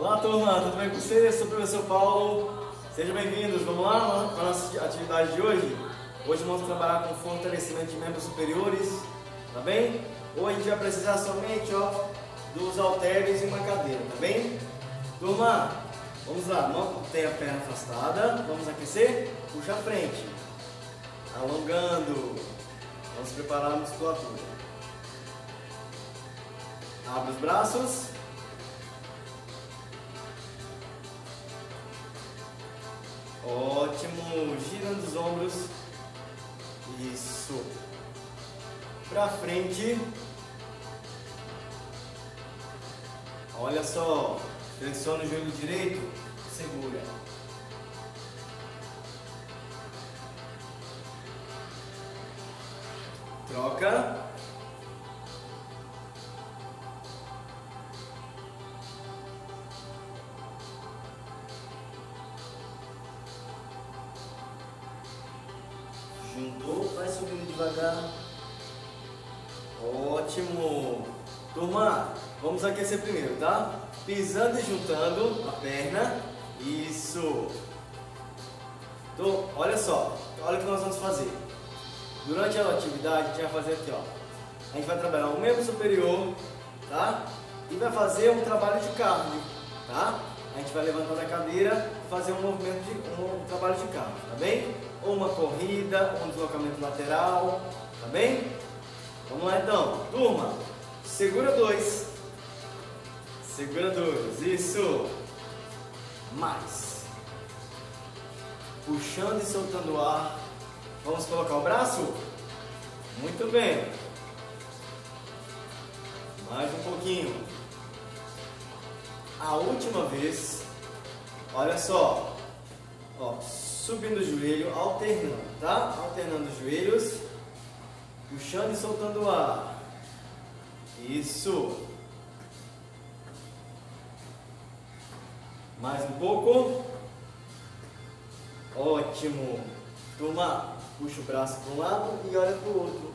Olá turma, tudo bem com vocês? Sou o professor Paulo. Sejam bem-vindos. Vamos lá para a nossa atividade de hoje? Hoje vamos trabalhar com fortalecimento de membros superiores, tá bem? Hoje a gente vai precisar somente ó, dos halteres e uma cadeira, tá bem? Turma, vamos lá, mantém a perna afastada, vamos aquecer, puxa a frente, alongando, vamos preparar a musculatura. Abre os braços. Girando os ombros. Isso. Pra frente. Olha só. Flexiona o joelho direito. Segura. Troca. Devagar. Ótimo. Turma, vamos aquecer primeiro, tá? Pisando e juntando a perna. Isso. Então, olha só. Olha o que nós vamos fazer. Durante a atividade, a gente vai fazer aqui, ó. A gente vai trabalhar o membro superior, tá? E vai fazer um trabalho de cardio, tá? A gente vai levantando a cadeira fazer um movimento de um trabalho de cardio, tá bem? Ou uma corrida, ou um deslocamento lateral, tá bem? Vamos lá então, turma. Segura dois. Segura dois. Isso. Mais. Puxando e soltando o ar. Vamos colocar o braço? Muito bem. Mais um pouquinho. A última vez. Olha só. Ó, subindo o joelho, alternando, tá? Alternando os joelhos. Puxando e soltando o ar. Isso. Mais um pouco. Ótimo. Turma, puxa o braço para um lado e olha para o outro.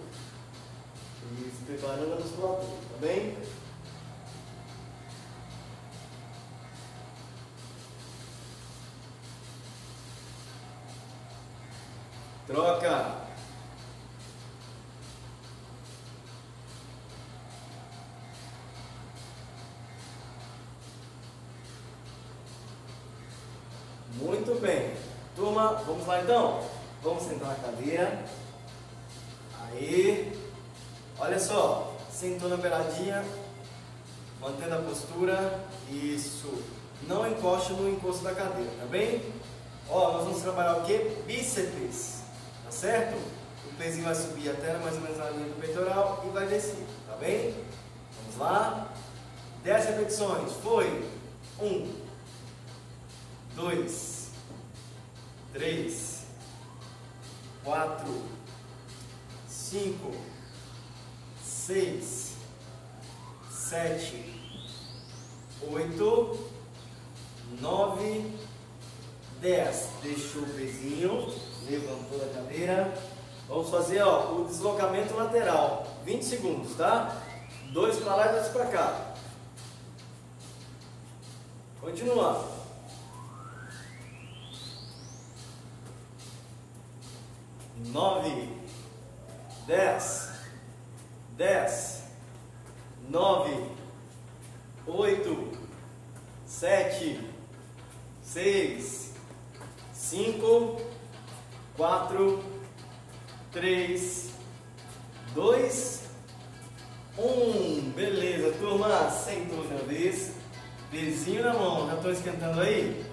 Isso, preparando a musculatura, tá bem? Troca. Muito bem. Turma, vamos lá então? Vamos sentar na cadeira. Aí. Olha só. Sentou na beiradinha. Mantendo a postura. Isso. Não encoste no encosto da cadeira, tá bem? Ó, nós vamos trabalhar o que? Bíceps. Certo? O pezinho vai subir até mais ou menos na linha do peitoral e vai descer, tá bem? Vamos lá. 10 repetições. Foi. 1, 2, 3, 4, 5, 6, 7, 8, 9, 10. Deixou o pezinho, levantou da cadeira. Vamos fazer ó, o deslocamento lateral. 20 segundos, tá? Dois para lá e dois para cá. Continua. Nove, dez, dez, nove, oito, sete, seis, cinco, quatro, três, dois, um. Beleza, turma. Sentou outra vez. Pezinho na mão. Já estou esquentando aí?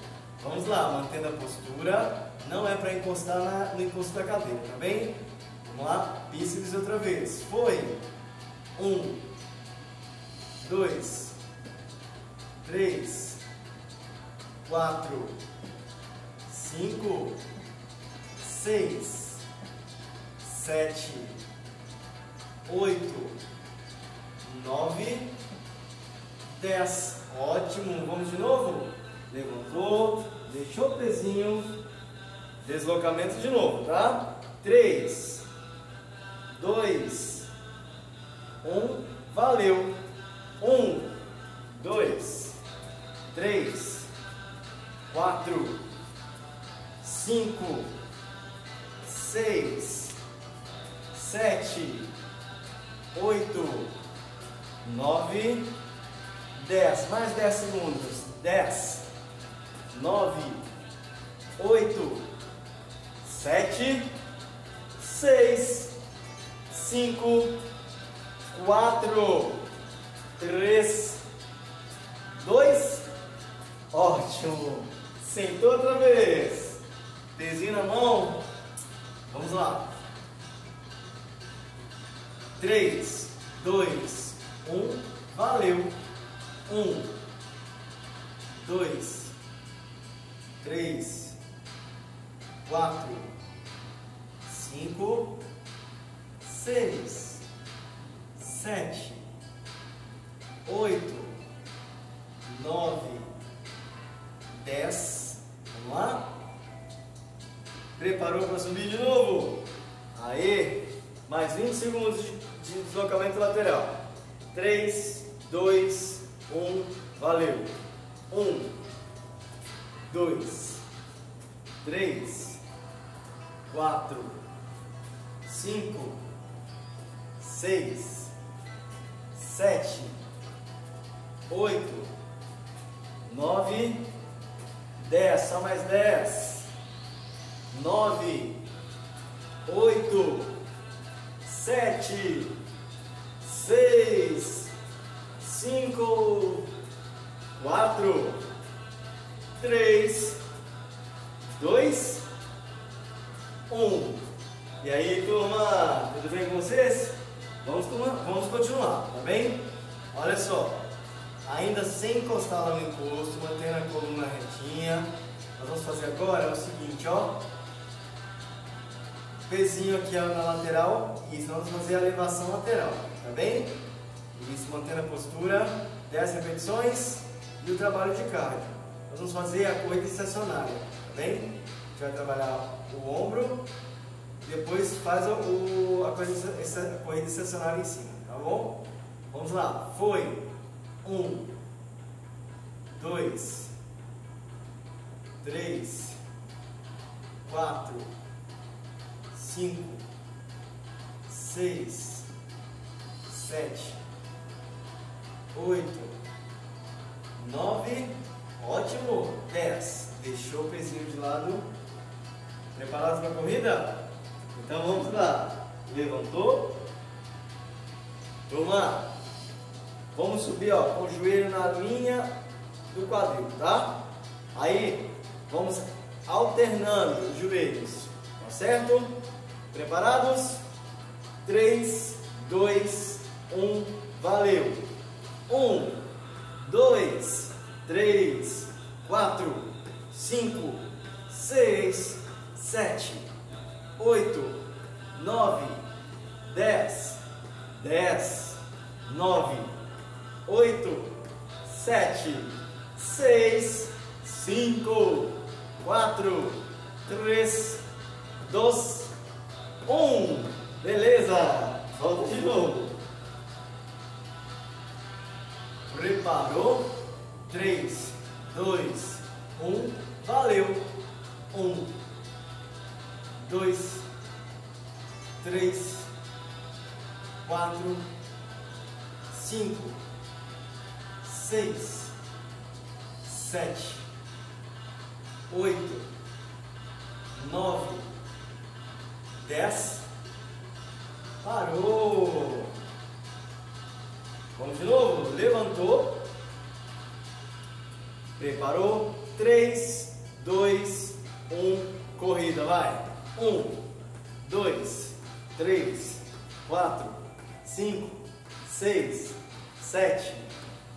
Vamos lá, mantendo a postura. Não é para encostar na, no encosto da cadeira, tá bem? Vamos lá, bíceps outra vez. Foi. Um, dois, três, quatro, cinco, seis, sete, oito, nove, dez. Ótimo. Vamos de novo? Levantou, deixou o pezinho. Deslocamento de novo, tá? Três, dois, um. Valeu. Um, dois, três, quatro, cinco, seis, sete, oito, nove, dez. Mais dez segundos. Dez, nove, oito, sete, seis, cinco, quatro, três, dois. Ótimo. Sentou outra vez. Pezinho na mão. Vamos lá. 3, 2, 1, valeu. 1, 2, 3, 4, 5, 6, 7, 8, 9, 10, Preparou para subir de novo? Aê! Mais 20 segundos de deslocamento lateral. 3, 2, 1, valeu! 1, 2, 3, 4, 5, 6, 7, 8, 9, 10, só mais 10, 9, 8, 7, 6, 5, 4, 3, 2, 1. E aí, turma, tudo bem com vocês? Vamos, vamos continuar, tá bem? Olha só, ainda sem encostar lá no encosto, mantendo a coluna retinha. Nós vamos fazer agora o seguinte, ó. Pezinho aqui na lateral, isso, vamos fazer a elevação lateral, tá bem? Isso, mantendo a postura, 10 repetições e o trabalho de cardio. Nós vamos fazer a corrida estacionária, tá bem? A gente vai trabalhar o ombro, depois faz o, a, corrida, a corrida estacionária em cima, tá bom? Vamos lá, foi. Um, dois, três, quatro, cinco, seis, sete, oito, nove, ótimo, dez. Deixou o pezinho de lado. Preparados para a corrida? Então vamos lá. Levantou. Turma, vamos subir ó, com o joelho na linha do quadril, tá? Aí vamos alternando os joelhos, tá certo? Preparados? 3, 2, 1, valeu! 1, 2, 3, 4, 5, 6, 7, 8, 9, 10, 10, 9, 8, 7, 6, 5, 4, 3, 2, 1. Beleza? Volta de novo. Preparou? 3, 2, 1. Valeu! 1, 2, 3, 4, 5, 6, 7, 8, 9, 10. Parou. Vamos de novo. Levantou. Preparou. 3, 2, 1. Corrida, vai. 1, 2, 3, 4, 5, 6, 7,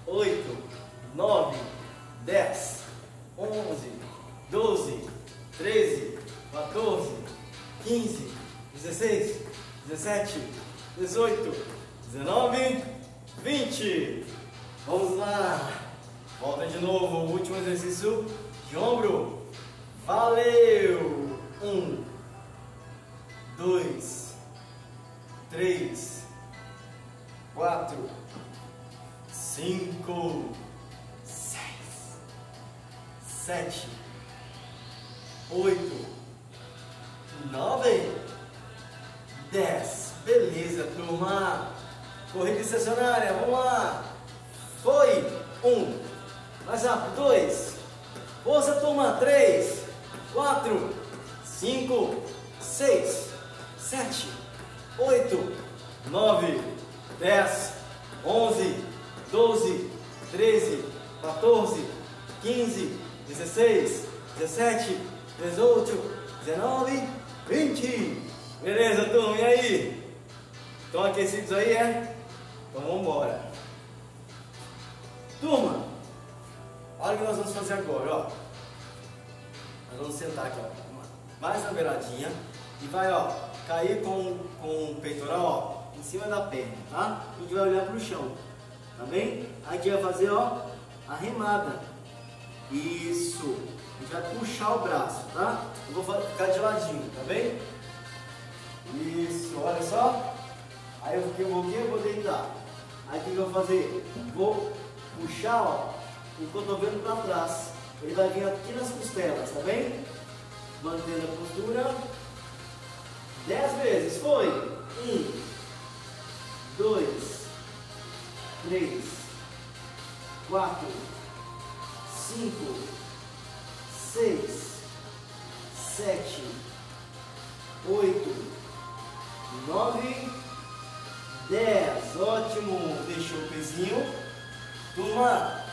8, 9, 10, 11, 12, 13, 14, 15, 16, 17, 18, 19, 20. Vamos lá. Volta de novo. O último exercício de ombro. Valeu! Um, dois, três, quatro, cinco, seis, sete, oito, nove, dez. Beleza, turma. Corrida estacionária, vamos lá. Foi. Um. Mais rápido. Dois. Força, turma. Três, quatro, cinco, seis, sete, oito, nove, dez, onze, doze, treze, 14, 15, 16, 17, 18, 19, 20. Beleza, turma? E aí? Estão aquecidos aí, é? Então vamos embora. Turma, olha o que nós vamos fazer agora, ó. Nós vamos sentar aqui, ó. Mais na beiradinha e vai, ó, cair com, com o peitoral, ó, em cima da perna, tá? A gente vai olhar pro chão, tá bem? Aí a gente vai fazer, ó, a remada. Isso. A gente vai puxar o braço, tá? Eu vou ficar de ladinho, tá bem? Isso, olha só. Aí eu fiquei um pouquinho, vou deitar. Aí o que eu vou fazer? Vou puxar, ó, o cotovelo para trás. Ele vai vir aqui nas costelas, tá bem? Mantendo a postura. Dez vezes. Foi. Um, dois, três, quatro, cinco, seis, sete, 9, 10. Ótimo. Deixou o pezinho. Turma,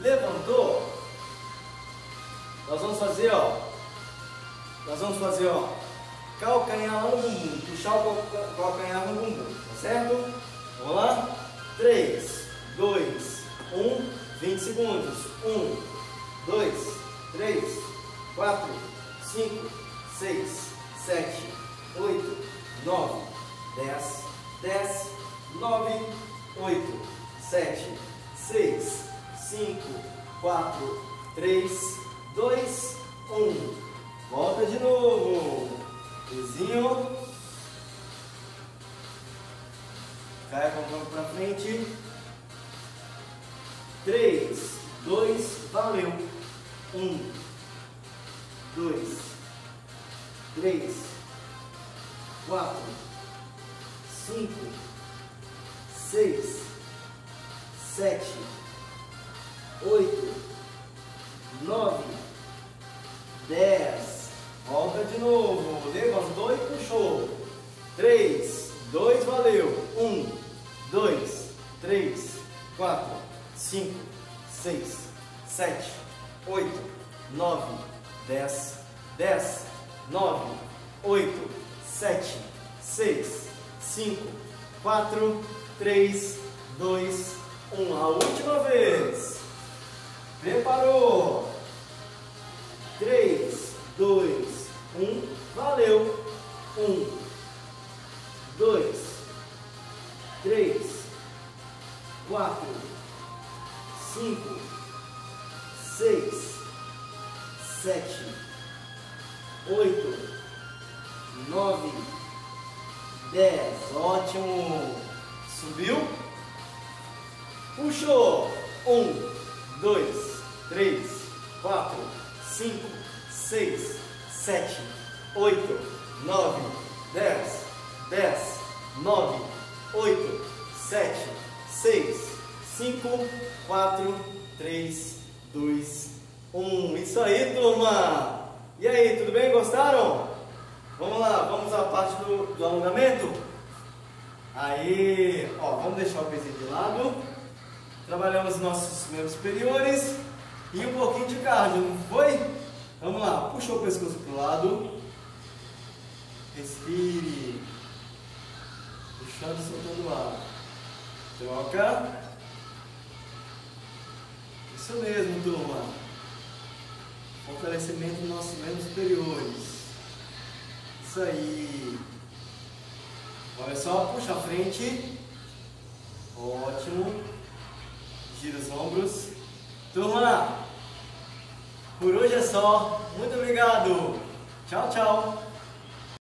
levantou. Nós vamos fazer, ó. Nós vamos fazer, ó. Calcanhar no bumbum. Puxar o calcanhar no bumbum. Tá certo? Vamos lá? 3, 2, 1. 20 segundos. 1, 2, 3, 4, 5, 6, 7, 8, 9, 10, 10, 9, 8, 7, 6, 5, 4, 3, 2, 1. Volta de novo. Pezinho. Cai com o para frente. 3, 2, valeu. 1, 2, 3, 4, 5, 6, 7, 8, 9, 10. Volta de novo. Levantou e puxou. 3, 2, valeu. 1, 2, 3, 4, 5, 6, 7, 8, 9, 10, 10, 9, 8, 7, 6, 5, 4, 3, 2, 1. A última vez. Preparou. 3, 2, 1. Valeu. 1, 2, 3, 4, 5, 6, 7, 8, 9, 10. Ótimo. Subiu. Puxou. 1, 2, 3, 4, 5, 6, 7, 8, 9, 10, 10, 9, 8, 7, 6, 5, 4, 3, 2, 1. Isso aí, turma! E aí, tudo bem? Gostaram? Vamos lá, vamos à parte do, do alongamento? Aí, ó, vamos deixar o pezinho de lado. Trabalhamos nossos membros superiores e um pouquinho de cardio, não foi? Vamos lá, puxa o pescoço para o lado. Respire. Puxando e soltando o ar. Troca. Isso mesmo, turma. Fortalecimento dos nossos membros superiores. Isso aí. Olha só, puxa a frente. Ótimo. Gira os ombros. Turma, por hoje é só. Muito obrigado. Tchau, tchau.